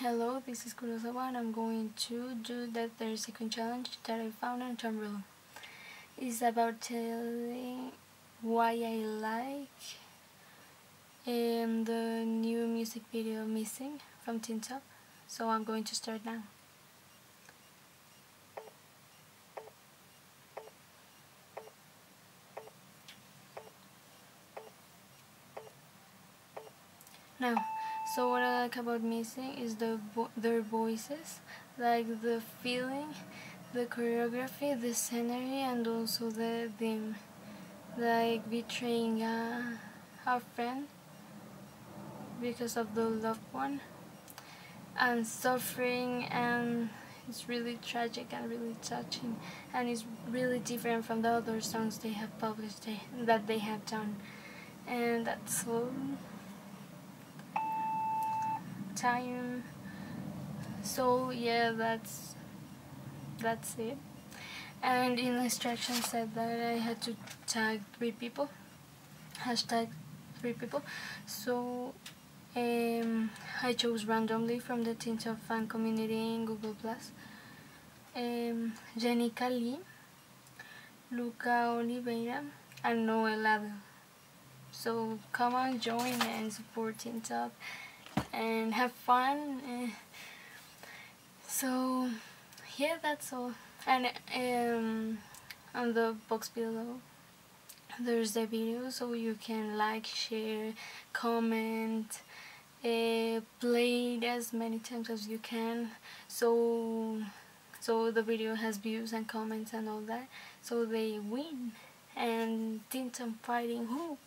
Hello, this is Kurosawa and I'm going to do the 30 second challenge that I found on Tumblr. It's about telling why I like um, the new music video Missing from Top. So I'm going to start now. Now, so what I like about Missing is the vo their voices, like the feeling, the choreography, the scenery, and also the theme, like betraying a, a friend because of the loved one, and suffering, and it's really tragic and really touching, and it's really different from the other songs they have published that they have done, and that's all time. So yeah that's that's it. And in the instructions said that I had to tag three people. Hashtag three people. So um, I chose randomly from the Teen Top fan community in Google Plus. Um, Jenica Lee Lucia Oliveira and Noel Abel so come on join and support Teen Top and have fun eh. so yeah that's all. And um, on the box below there's the video so you can like share comment uh, play it as many times as you can. So so the video has views and comments and all that. So they win. And Top fighting who